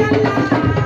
la la